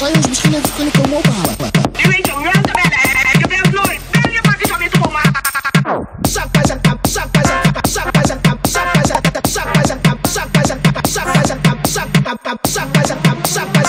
Saiam os bichinhos ficando com o porra. Direito, merda, merda. Shut up, shut up, shut up.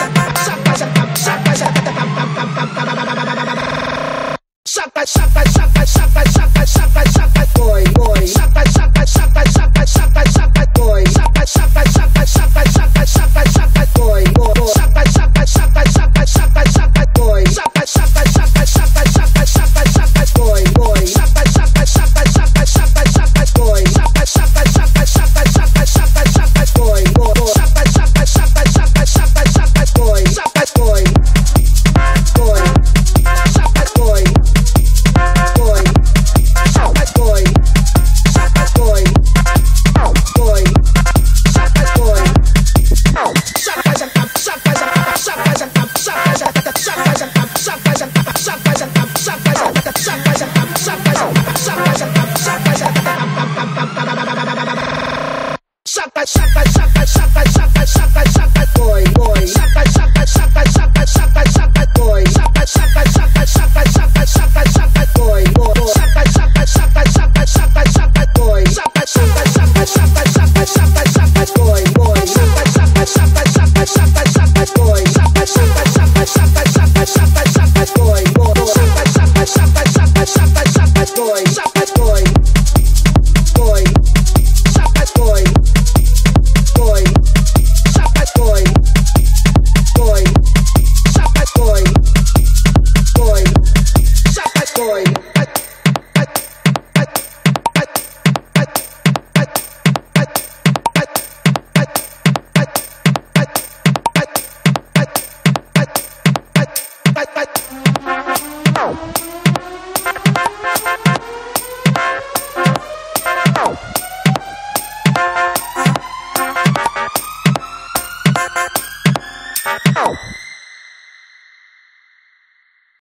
Shaka, shaka, shaka, shaka, shaka, shaka, boy, boy, shaka.